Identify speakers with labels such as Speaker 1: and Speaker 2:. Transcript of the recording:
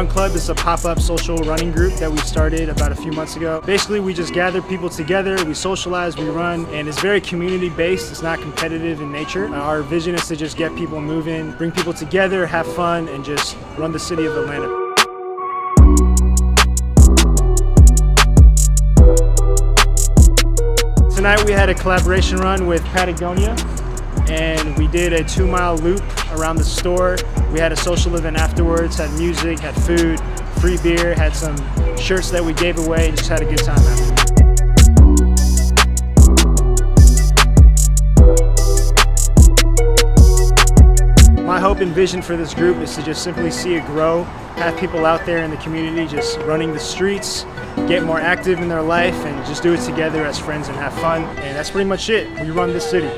Speaker 1: a pop-up social running group that we started about a few months ago. Basically, we just gather people together, we socialize, we run, and it's very community-based. It's not competitive in nature. Uh, our vision is to just get people moving, bring people together, have fun, and just run the city of Atlanta. Tonight we had a collaboration run with Patagonia and we did a two mile loop around the store. We had a social event afterwards, had music, had food, free beer, had some shirts that we gave away and just had a good time after. My hope and vision for this group is to just simply see it grow, have people out there in the community just running the streets, get more active in their life, and just do it together as friends and have fun. And that's pretty much it. We run this city.